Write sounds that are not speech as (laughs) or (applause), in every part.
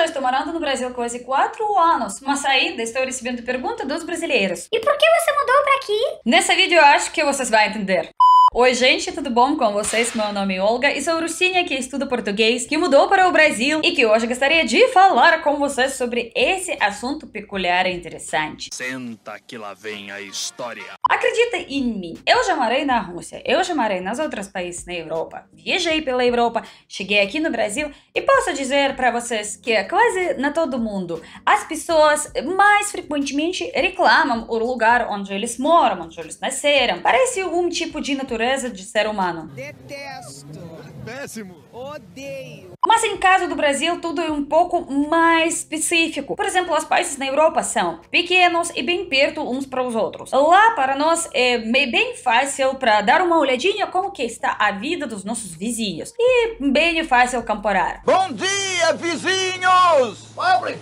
já estou morando no Brasil quase quatro anos, mas ainda estou recebendo perguntas dos brasileiros. E por que você mudou pra aqui? Nesse vídeo eu acho que vocês vão entender. Oi, gente, tudo bom com vocês? Meu nome é Olga e sou russinha que estuda português, que mudou para o Brasil e que hoje gostaria de falar com vocês sobre esse assunto peculiar e interessante. Senta que lá vem a história. Acredita em mim, eu já morei na Rússia, eu já morei nos outros países na Europa, viajei pela Europa, cheguei aqui no Brasil e posso dizer para vocês que quase na todo mundo as pessoas mais frequentemente reclamam o lugar onde eles moram, onde eles nasceram. Parece algum tipo de natureza natureza de ser humano. Detesto. Péssimo. Odeio. Mas em caso do Brasil, tudo é um pouco mais específico. Por exemplo, os países na Europa são pequenos e bem perto uns para os outros. Lá, para nós, é bem fácil para dar uma olhadinha como que está a vida dos nossos vizinhos. E bem fácil comparar. Bom dia, vizinhos! Pobre!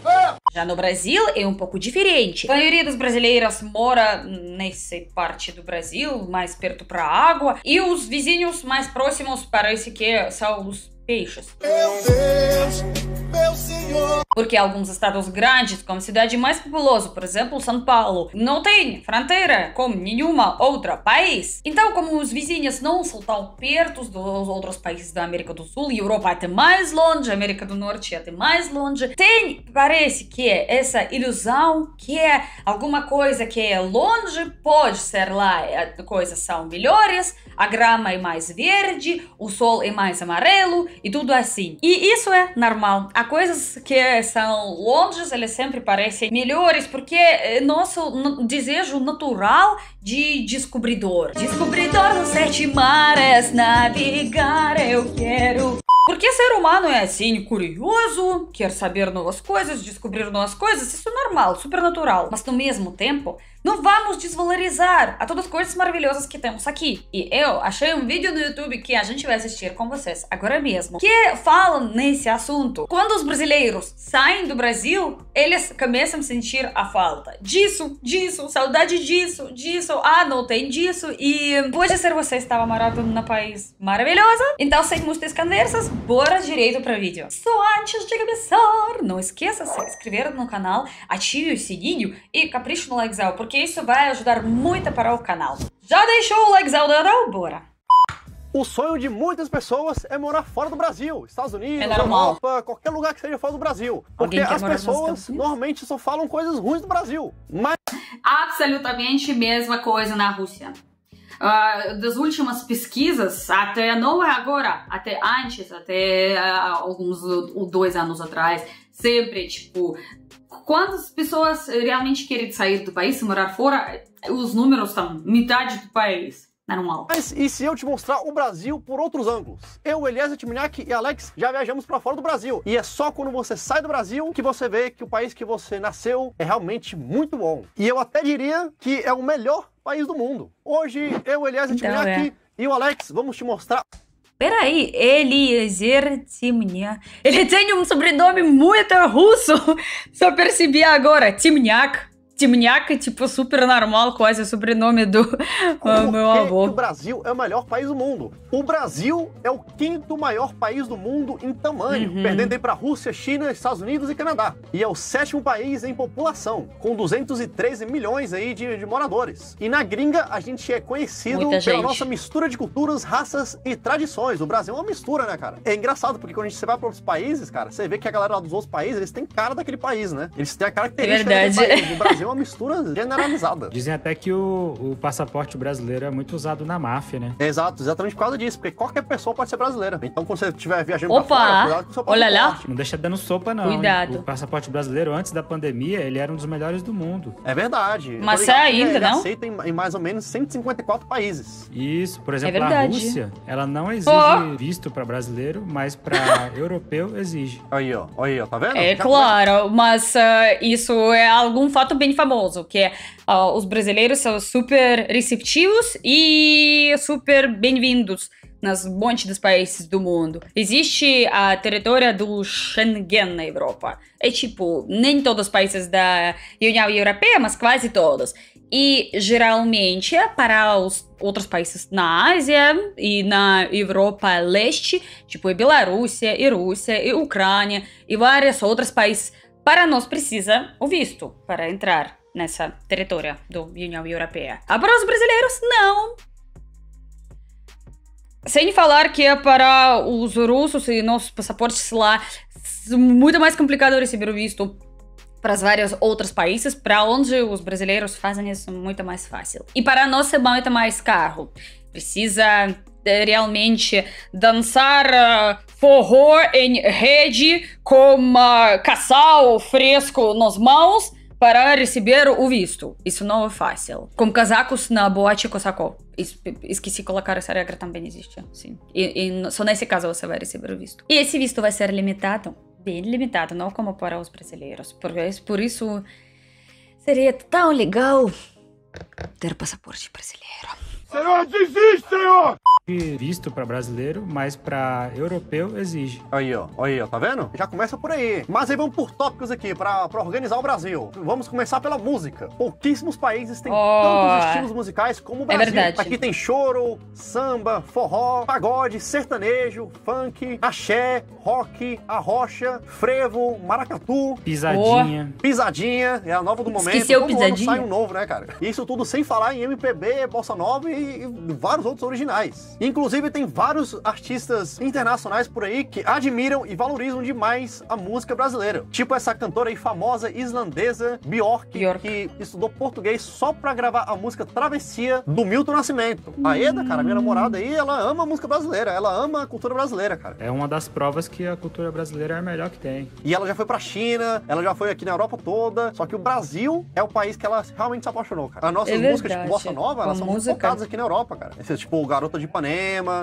Já no Brasil é um pouco diferente. A maioria dos brasileiros mora nessa parte do Brasil, mais perto para a água, e os vizinhos mais próximos parece que são os peixes. Meu Deus, Porque alguns estados grandes, como cidade mais populosa, por exemplo, São Paulo, não tem fronteira com nenhuma outra país. Então, como os vizinhos não são tão perto dos outros países da América do Sul, Europa até mais longe, América do Norte até mais longe, tem, parece que essa ilusão que é alguma coisa que é longe pode ser lá, coisas são melhores, a grama é mais verde, o sol é mais amarelo, e tudo assim. E isso é normal. Há coisas que são longes, eles sempre parecem melhores, porque é nosso desejo natural de descobridor. Descobridor dos sete mares, navegar eu quero. Porque ser humano é assim, curioso, quer saber novas coisas, descobrir novas coisas, isso é normal, super natural. Mas no mesmo tempo, não vamos desvalorizar a todas as coisas maravilhosas que temos aqui. E eu achei um vídeo no YouTube que a gente vai assistir com vocês agora mesmo, que fala nesse assunto. Quando os brasileiros saem do Brasil, eles começam a sentir a falta disso, disso, saudade disso, disso, ah, não tem disso. E pode ser você estava morando num país maravilhoso. Então, sem muitas conversas, bora direito para o vídeo. Só antes de começar, não esqueça de se inscrever no canal, ative o sininho e capricho no likezão, porque isso vai ajudar muito para o canal. Já deixou o likezão do Bora! O sonho de muitas pessoas é morar fora do Brasil, Estados Unidos, É. Europa, qualquer lugar que seja fora do Brasil. Porque as pessoas normalmente só falam coisas ruins do Brasil. Mas absolutamente mesma coisa na Rússia. Ah, das últimas pesquisas, até não é agora, até antes, até ah, alguns uh, dois anos atrás, sempre, tipo, quantas pessoas realmente querem sair do país, morar fora, os números são metade do país. Normal. Mas e se eu te mostrar o Brasil por outros ângulos? Eu, Eliezer Timniak e Alex já viajamos para fora do Brasil. E é só quando você sai do Brasil que você vê que o país que você nasceu é realmente muito bom. E eu até diria que é o melhor país do mundo. Hoje, eu, Eliezer Então, é. e o Alex vamos te mostrar Peraí, Eliezer Timniak. Ele tem um sobrenome muito russo. (laughs) Só percebi agora. Timniak. Timniak, tipo, super normal, quase o sobrenome do Por meu avô. o Brasil é o melhor país do mundo? O Brasil é o quinto maior país do mundo em tamanho, Uhum. perdendo aí para Rússia, China, Estados Unidos e Canadá. E é o sétimo país em população, com 213 milhões aí de, de moradores. E na gringa a gente é conhecido Muita pela gente. nossa mistura de culturas, raças e tradições. O Brasil é uma mistura, né, cara? É engraçado porque quando a gente vai para outros países, cara, você vê que a galera lá dos outros países, eles têm cara daquele país, né? Eles têm a característica É daquele verdade. país. O Brasil uma mistura generalizada. Dizem até que o, o passaporte brasileiro é muito usado na máfia, né? Exato, exatamente por causa disso, porque qualquer pessoa pode ser brasileira. Então, quando você estiver viajando Opa, pra fora, cuidado com o seu olha lá. passaporte. Não deixa dando sopa, não. hein? Cuidado. O passaporte brasileiro, antes da pandemia, ele era um dos melhores do mundo. É verdade. Mas é ainda, ele não? aceita em, em mais ou menos 154 países. Isso, por exemplo, É a. Rússia, ela não exige Ó. visto para brasileiro, mas para (laughs) europeu exige. Aí, ó. Aí, ó. Tá vendo? É Já claro, mas ah, isso é algum fato bem famoso, que é, ah, os brasileiros são super receptivos e super bem-vindos nas monte dos países do mundo. Existe a território do Schengen na Europa. É tipo, nem todos os países da União Europeia, mas quase todos. E geralmente para os outros países na Ásia e na Europa Leste, tipo Bielorrússia, e Rússia, e Ucrânia e vários outros países, para nós precisa o visto para entrar nessa território da União Europeia. Ah, para os brasileiros, não. Sem falar que é para os russos e nossos passaportes lá muito mais complicado receber o visto para os vários outros países, para onde os brasileiros fazem isso muito mais fácil. E para nós é muito mais caro. Precisa realmente dançar uh, forró em rede com uh, caçal fresco nas mãos para receber o visto. Isso não é fácil. Com casacos na boate Kosako. Esqueci colocar essa regra também existe. Sim. E, e só nesse caso você vai receber o visto. E esse visto vai ser limitado. Bem limitado, não como para os brasileiros. Por, por isso seria tão legal ter passaporte brasileiro. Senhor, desiste, senhor! Visto para brasileiro, mas para europeu exige. Aí, ó, aí, ó, tá vendo? Já começa por aí. Mas aí vamos por tópicos aqui para organizar o Brasil. Vamos começar pela música. Pouquíssimos países têm Oh. tantos estilos musicais como o Brasil. verdade. Aqui tem choro, samba, forró, pagode, sertanejo, funk, axé, rock, arrocha, frevo, maracatu, Pisadinha. pisadinha, é a nova do momento. Esqueceu Todo ano pisadinha? sai um novo, né, cara? Isso tudo sem falar em MPB, bossa nova e, e vários outros originais. Inclusive tem vários artistas internacionais por aí que admiram e valorizam demais a música brasileira. Tipo essa cantora aí famosa islandesa Björk, Björk. que estudou português só pra gravar a música Travessia do Milton Nascimento. A Eda, cara, minha namorada aí, ela ama a música brasileira, ela ama a cultura brasileira, cara. É uma das provas que a cultura brasileira é a melhor que tem. E ela já foi pra China, ela já foi aqui na Europa toda. Só que o Brasil é o país que ela realmente se apaixonou, cara. As nossas É músicas, tipo Bossa Nova, elas são muito música. focadas aqui na Europa, cara. Esse, tipo, Garota de Ipanema,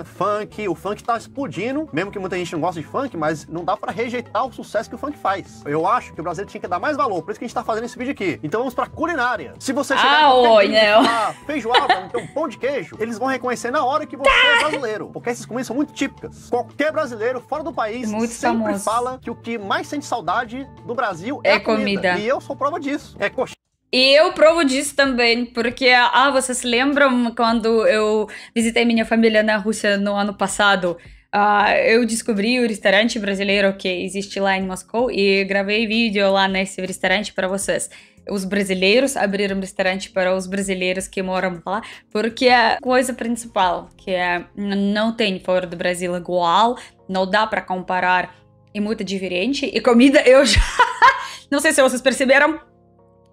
funk. O funk tá explodindo, mesmo que muita gente não gosta de funk, mas não dá pra rejeitar o sucesso que o funk faz. Eu acho que o Brasil tinha que dar mais valor, por isso que a gente tá fazendo esse vídeo aqui. Então vamos pra culinária. Se você chegar Ah, em qualquer oi, não. falar feijoada, não tem um pão de queijo, eles vão reconhecer na hora que você é brasileiro. Porque essas comidas são muito típicas. Qualquer brasileiro fora do país Muito sempre famoso. fala que o que mais sente saudade do Brasil é, É comida. comida. E eu sou prova disso. É coxinha. E eu provo disso também, porque, ah, vocês lembram quando eu visitei minha família na Rússia no ano passado? Ah, eu descobri o restaurante brasileiro que existe lá em Moscou e gravei vídeo lá nesse restaurante para vocês. Os brasileiros abriram restaurante para os brasileiros que moram lá, porque a coisa principal que é, não tem fora do Brasil igual, não dá para comparar, é muito diferente. E comida eu já. (laughs) não sei se vocês perceberam,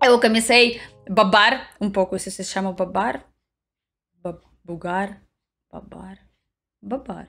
eu comecei a babar um pouco. Isso se chama babar? Ba- bugar? Babar? Babar.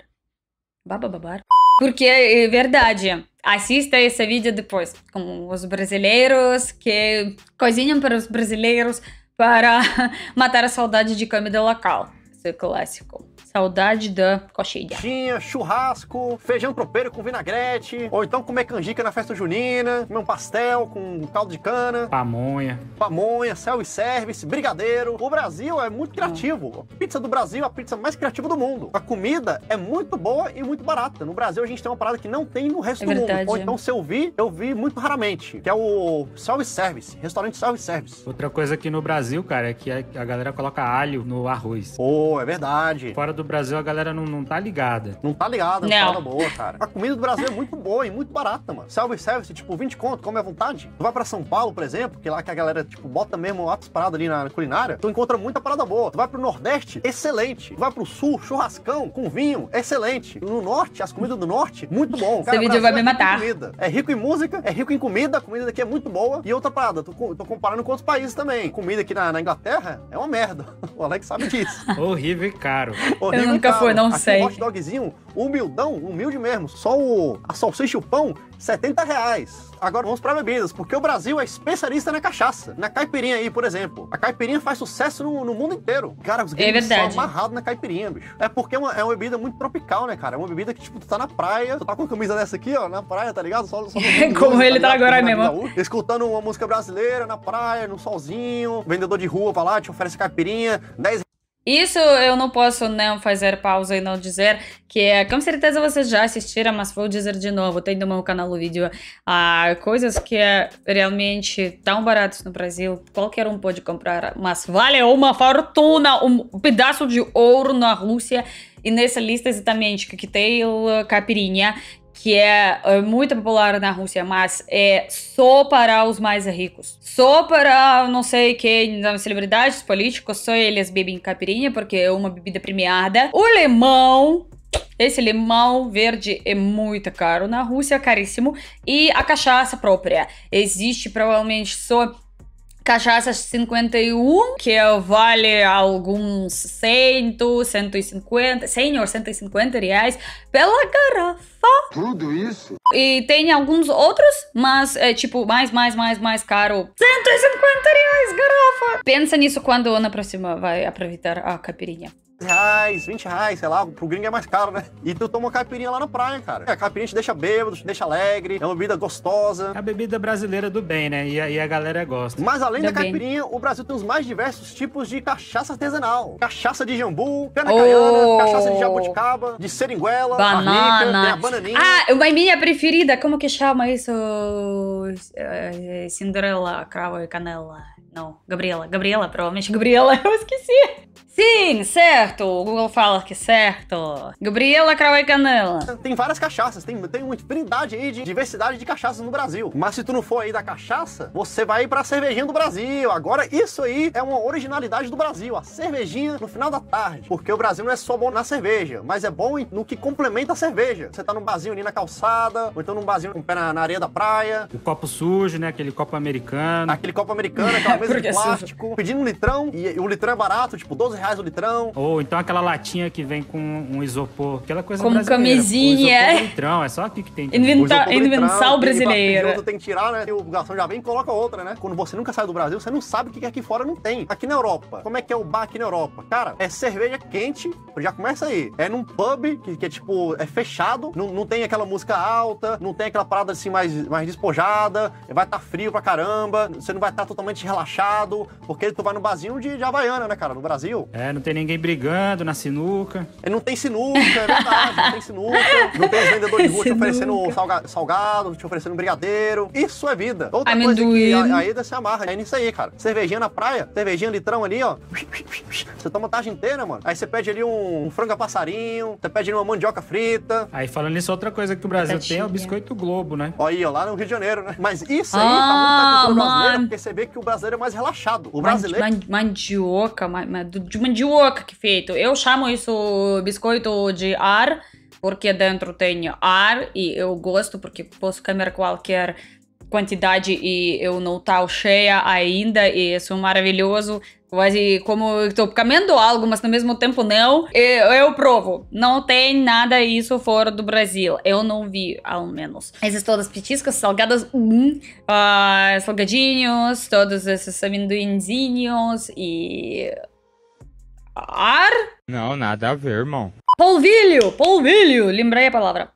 Baba babar. Porque é verdade. Assista esse vídeo depois com os brasileiros que cozinham para os brasileiros para (laughs) matar a saudade de comida local. Esse é clássico. Saudade da coxinha. Coxinha, churrasco, feijão tropeiro com vinagrete, ou então comer canjica na festa junina, comer um pastel com caldo de cana, Pamonha. pamonha, self-service, brigadeiro. O Brasil é muito criativo. A pizza do Brasil é a pizza mais criativa do mundo. A comida é muito boa e muito barata. No Brasil a gente tem uma parada que não tem no resto É do verdade. mundo. Ou então se eu vi, eu vi muito raramente, que é o self-service, restaurante self-service. Outra coisa aqui no Brasil, cara, é que a, galera coloca alho no arroz. Pô, é verdade. Fora do Brasil, a galera não, não tá ligada. Não tá ligado, Não. não. parada boa, cara. A comida do Brasil é muito boa e muito barata, mano. Self-service, tipo, 20 conto, come à vontade. Tu vai pra São Paulo, por exemplo, que lá que a galera, tipo, bota mesmo altas paradas ali na culinária, tu encontra muita parada boa. Tu vai pro Nordeste, excelente. Tu vai pro Sul, churrascão com vinho, excelente. No Norte, as comidas do Norte, muito bom. Esse vídeo vai me é rico em matar. comida. É rico em música, é rico em comida, a comida daqui é muito boa. E outra parada, tô, tô comparando com outros países também. Comida aqui na, na Inglaterra é uma merda. (laughs) O Alex sabe disso. Horrível e caro. Horrível, nunca cara. fui, não Aqui sei. Um hot dogzinho, humildão, humilde mesmo. Só o, a salsicha e o pão, 70 reais. Agora vamos pra bebidas, porque o Brasil é especialista na cachaça. Na caipirinha aí, por exemplo. A caipirinha faz sucesso no, no mundo inteiro. Cara, os gringos são É verdade. amarrados na caipirinha, bicho. É porque é uma, é uma bebida muito tropical, né, cara? É uma bebida que, tipo, tu tá na praia, tu tá com uma camisa dessa aqui, ó, na praia, tá ligado? Só, só (laughs) Como ele tá ligado? agora é mesmo. Escutando uma música brasileira na praia, no solzinho. Vendedor de rua vai lá, te oferece caipirinha, 10 Isso eu não posso não fazer pausa e não dizer que é, com certeza vocês já assistiram, mas vou dizer de novo, tem no meu canal o vídeo ah, coisas que é realmente tão baratas no Brasil, qualquer um pode comprar, mas vale uma fortuna, um pedaço de ouro na Rússia. E nessa lista exatamente que tem o caipirinha, que é, é muito popular na Rússia, mas é só para os mais ricos. Só para não sei quem, celebridades, políticos, só eles bebem caipirinha, porque é uma bebida premiada. O limão esse limão verde é muito caro na Rússia, caríssimo. E a cachaça própria. Existe provavelmente só Cachaça 51, que vale alguns 100, 150, 100 ou 150 reais pela garrafa. Tudo isso? E tem alguns outros, mas é tipo mais, mais, mais, mais caro. 150 reais garrafa. Pensa nisso quando na próxima vai aproveitar a caipirinha reais, 20 reais, sei lá, pro gringo é mais caro, né? E tu toma uma caipirinha lá na praia, cara. A caipirinha te deixa bêbado, te deixa alegre, é uma bebida gostosa. É a bebida brasileira do bem, né? E a, e a galera gosta. Mas além Do da bem. caipirinha, o Brasil tem os mais diversos tipos de cachaça artesanal. Cachaça de jambu, cana Oh. caiana, cachaça de jabuticaba, de seringuela, Banana. bananinha. Ah, uma minha preferida. Como que chama isso? Eh, Cinderela, cravo e canela. Não, Gabriela. Gabriela, provavelmente (laughs) Gabriela. Eu esqueci. Sim, certo. O Google fala que certo. Gabriela, cravo e canela. Tem várias cachaças, tem, tem uma infinidade aí de diversidade de cachaças no Brasil. Mas se tu não for aí da cachaça, você vai pra cervejinha do Brasil. Agora, isso aí é uma originalidade do Brasil, a cervejinha no final da tarde. Porque o Brasil não é só bom na cerveja, mas é bom no que complementa a cerveja. Você tá num barzinho ali na calçada, ou então num barzinho com o pé na, na areia da praia, O copo sujo, né? Aquele copo americano. aquele copo americano, aquela (laughs) mesa de é plástico, pedindo um litrão, e o litrão é barato, tipo 12 reais o litrão. Ou então aquela latinha que vem com um isopor. Aquela coisa Como brasileira. camisinha. O isopor do litrão, é só aqui que tem. Inventa- invenção brasileira. outro tem que tirar, né? E o garçom já vem e coloca outra, né? Quando você nunca sai do Brasil, você não sabe o que aqui fora não tem. Aqui na Europa, como é que é o bar aqui na Europa? Cara, é cerveja quente, já começa aí. É num pub, que, que é tipo, é fechado, não, não tem aquela música alta, não tem aquela parada assim mais, mais despojada, vai estar frio pra caramba, você não vai estar totalmente relaxado, porque tu vai no barzinho de, de Havaiana, né, cara? No Brasil. É, não tem ninguém brigando na sinuca. E Não tem sinuca, é verdade, não tem sinuca. Não tem os vendedores de rua te oferecendo salga- salgado, te oferecendo brigadeiro. Isso é vida. Outra coisa que Amendoim. a, a Ida se amarra é nisso aí, cara. Cervejinha na praia, cervejinha litrão ali, ó. Você toma a tarde inteira, mano. Aí você pede ali um, frango a passarinho, você pede ali uma mandioca frita. Aí falando nisso, outra coisa que o Brasil tem é o biscoito Globo, né? Ó aí, ó, lá no Rio de Janeiro, né? Mas isso aí Ah, tá muito na cultura brasileira, mano. porque você vê que o brasileiro é mais relaxado. O brasileiro man- mandioca, ma- ma- de mandioca que feito. Eu chamo isso biscoito de ar, porque dentro tem ar e eu gosto porque posso comer qualquer quantidade e eu não tá cheia ainda e isso é maravilhoso. Quase como tô comendo algo, mas ao mesmo tempo não. Eu, eu provo. Não tem nada isso fora do Brasil. Eu não vi, ao menos. Essas todas petiscas salgadas, hum, ah, salgadinhos, todos esses amendoinzinhos e. Ar? Não, nada a ver, irmão. Polvilho! Polvilho! Lembrei a palavra.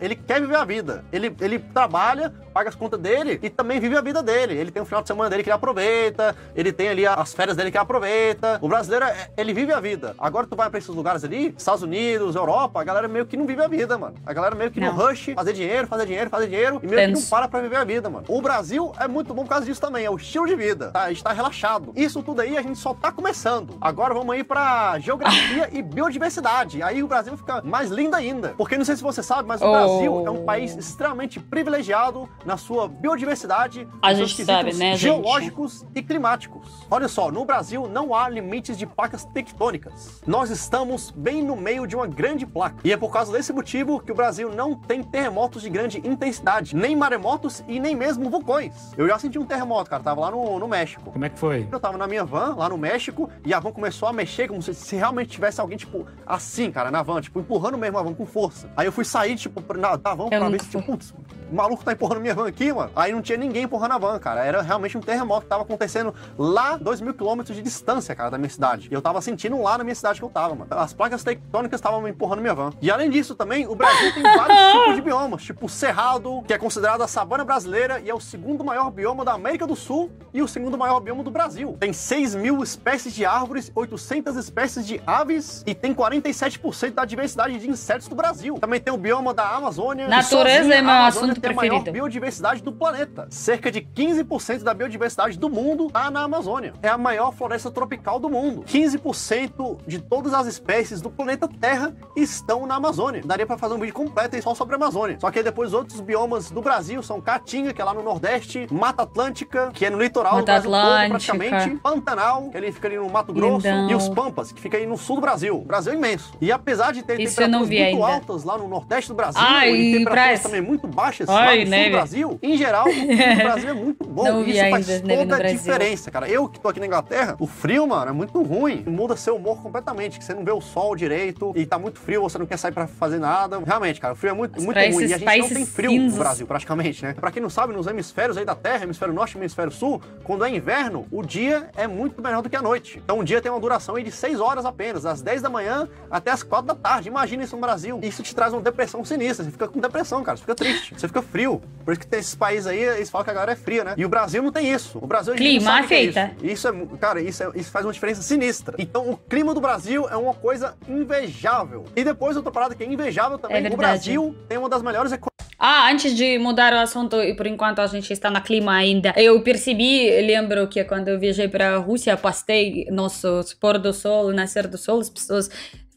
Ele quer viver a vida. Ele, ele trabalha, paga as contas dele e também vive a vida dele. Ele tem o final de semana dele que ele aproveita, ele tem ali as férias dele que ele aproveita. O brasileiro, é- ele vive a vida. Agora tu vai pra esses lugares ali, Estados Unidos, Europa, a galera meio que não vive a vida, mano. A galera meio que no Não. rush, fazer dinheiro, fazer dinheiro, fazer dinheiro e meio que não para pra viver a vida, mano. O Brasil é muito bom por causa disso também, é o estilo de vida. Tá? A gente tá relaxado. Isso tudo aí a gente só tá começando. Agora vamos aí pra geografia e biodiversidade. Aí o Brasil fica mais lindo ainda. Porque não sei se você sabe, mas o Oh. Brasil é um país extremamente privilegiado na sua biodiversidade, A nos seus gente sabe, quesitos né, gente? geológicos e climáticos. Olha só, no Brasil não há limites de placas tectônicas. Nós estamos bem no meio de uma grande placa. E é por causa desse motivo que o Brasil não tem terremotos de grande intensidade, nem maremotos e nem mesmo vulcões. Eu já senti um terremoto, cara, tava lá no, no México. Como é que foi? Eu tava na minha van, lá no México, e a van começou a mexer como se, se realmente tivesse alguém, tipo, assim, cara, na van, tipo, empurrando mesmo a van com força. Aí eu fui sair, tipo, pra- na, da van pra Eu ver nunca se, tipo, putz, o maluco tá empurrando minha van aqui, mano. Aí não tinha ninguém empurrando a van, cara. Era realmente um terremoto que tava acontecendo lá 2 mil quilômetros de distância, cara, da minha cidade. E eu tava sentindo lá na minha cidade que eu tava, mano. As placas tectônicas estavam empurrando minha van. E além disso, também, o Brasil tem vários (laughs) tipos de biomas, tipo o Cerrado, que é considerado a savana brasileira e é o segundo maior bioma da América do Sul e o segundo maior bioma do Brasil. Tem 6 mil espécies de árvores, 800 espécies de aves e tem 47% da diversidade de insetos do Brasil. Também tem o bioma da Amazônia. Natureza sozinha, é meu assunto tem a maior preferido. biodiversidade do planeta. Cerca de 15% da biodiversidade do mundo está na Amazônia. É a maior floresta tropical do mundo. 15% de todas as espécies do planeta Terra estão na Amazônia. Daria para fazer um vídeo completo aí só sobre a Amazônia. Só que depois outros biomas do Brasil são Caatinga, que é lá no Nordeste, Mata Atlântica, que é no litoral do Mata Brasil todo Atlântica. praticamente, Pantanal, que ele fica ali no Mato Grosso, Lindão. e os Pampas, que fica aí no sul do Brasil. O Brasil é imenso. E apesar de ter Isso temperaturas muito ainda. altas lá no Nordeste do Brasil Ai, e temperaturas parece. também muito baixas Ai, lá no sul do Brasil, em geral, o clima do (laughs) Brasil é muito bom. Não Isso faz toda a Brasil. diferença, cara. Eu que tô aqui na Inglaterra, o frio, mano, é muito ruim. Muda seu humor completamente, que você não vê o sol direito e tá muito frio, você não quer sair pra fazer nada. Realmente, cara, o frio é muito, muito ruim. E a gente não tem frio cinzas- no Brasil, praticamente, né? Pra quem não sabe, nos hemisférios aí da Terra, hemisfério norte e hemisfério sul, quando é inverno, o dia é muito melhor do que a noite. Então um dia tem uma duração aí de 6 horas apenas, das 10 da manhã até as 4 da tarde. Imagina isso no Brasil. Isso te traz uma depressão sinistra. Você fica com depressão, cara. Você fica triste. Você fica frio. Por isso que tem esses países aí, eles falam que a galera é fria, né? E o Brasil não tem isso. O Brasil Clima que é afeita. isso. Isso é, cara, isso, é- isso faz uma diferença sinistra. Então, o clima do Brasil é uma coisa invejável. E depois, outra parada que é invejável também, É o. Brasil tem uma das melhores economias Ah, antes de mudar o assunto, e por enquanto a gente está na clima ainda, eu percebi, lembro que quando eu viajei para a Rússia, postei nosso pôr do sol, nascer do sol, as pessoas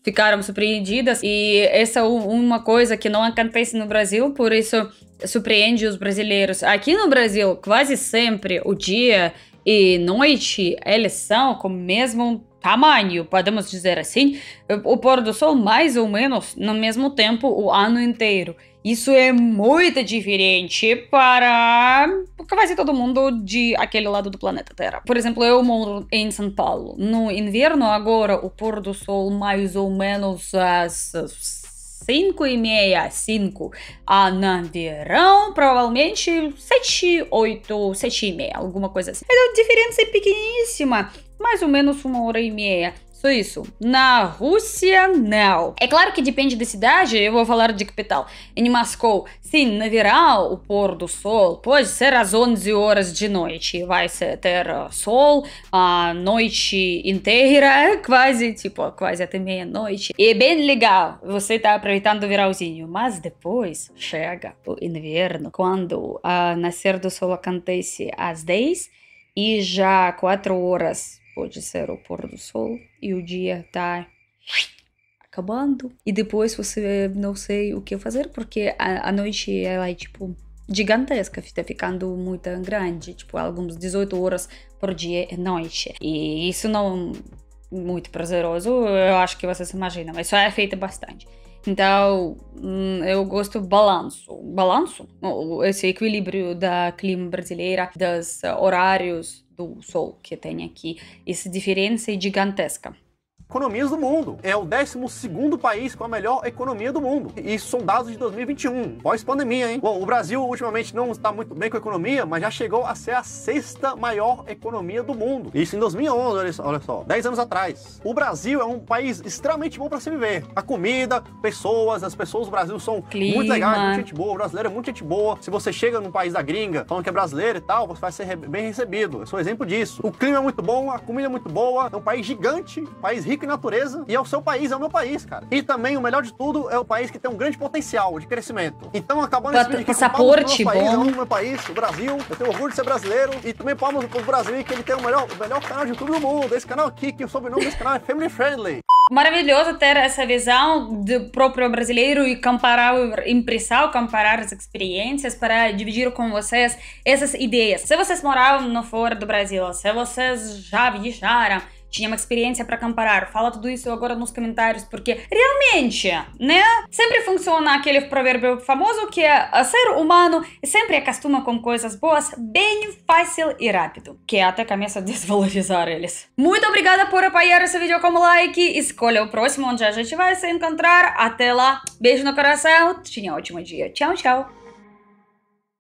ficaram surpreendidas. E essa é uma coisa que não acontece no Brasil, por isso surpreende os brasileiros. Aqui no Brasil, quase sempre o dia e noite, eles são com o mesmo tamanho, podemos dizer assim, o pôr do sol mais ou menos no mesmo tempo o ano inteiro. Isso é muito diferente para quase todo mundo de aquele lado do planeta Terra. Por exemplo, eu moro em São Paulo. No inverno agora o pôr do sol mais ou menos às 5 e meia, 5. Ah, no verão, provavelmente 7, 8, 7 e meia, alguma coisa assim. É uma diferença pequeníssima, mais ou menos uma hora e meia. Só isso. Na Rússia, não. É claro que depende da cidade, eu vou falar de capital. Em Moscou, sim, no verão, o pôr do sol pode ser às 11 horas de noite. Vai ter uh, sol a noite inteira, (laughs) quase, tipo, quase até meia-noite. E é bem legal, você tá aproveitando o verãozinho. Mas depois chega o inverno, quando o nascer do sol acontece às 10 e já 4 horas pode ser o pôr do sol e o dia tá acabando. E depois você não sei o que fazer, porque a, a noite ela é tipo gigantesca, tá ficando muito grande, tipo alguns 18 horas por dia é noite. E isso não é muito prazeroso, eu acho que você se imagina, mas só é feito bastante. Então, hum, eu gosto balanço. Balanço? Esse equilíbrio da clima brasileira, dos horários do sol que tem aqui. Essa diferença é gigantesca. Economias do mundo. É o 12º país com a melhor economia do mundo. E isso são dados de 2021, pós-pandemia, hein? Bom, o Brasil ultimamente não está muito bem com a economia, mas já chegou a ser a sexta maior economia do mundo. Isso em 2011, olha só, olha só 10 anos atrás. O Brasil é um país extremamente bom para se viver. A comida, pessoas, as pessoas do Brasil são Clima. muito legais, muito gente boa. O brasileiro é muito gente boa. Se você chega num país da gringa, falando que é brasileiro e tal, você vai ser bem recebido. Eu sou exemplo disso. O clima é muito bom, a comida é muito boa, é um país gigante, um país rico em natureza, e é o seu país, é o meu país, cara. E também, o melhor de tudo, é o país que tem um grande potencial de crescimento. Então, acabando esse Pat- vídeo aqui, com passaporte meu país, bom. eu meu país, o Brasil, eu tenho orgulho de ser brasileiro, e também palmas pro Brasil, que ele tem o melhor, o melhor canal de YouTube do mundo. Esse canal aqui, que o sobrenome desse canal é Family Friendly. Maravilhoso ter essa visão do próprio brasileiro e comparar, impressão, comparar as experiências para dividir com vocês essas ideias. Se vocês moravam no fora do Brasil, se vocês já viajaram, tinha uma experiência para comparar, fala tudo isso agora nos comentários, porque realmente, né? Sempre funciona aquele provérbio famoso que é "A ser humano sempre acostuma com coisas boas bem fácil e rápido, que até começa a (laughs) desvalorizar eles. Muito obrigada por apoiar esse vídeo com like, escolha o próximo onde a gente vai se encontrar. Até lá, beijo no coração, tenha um ótimo dia. Tchau, tchau.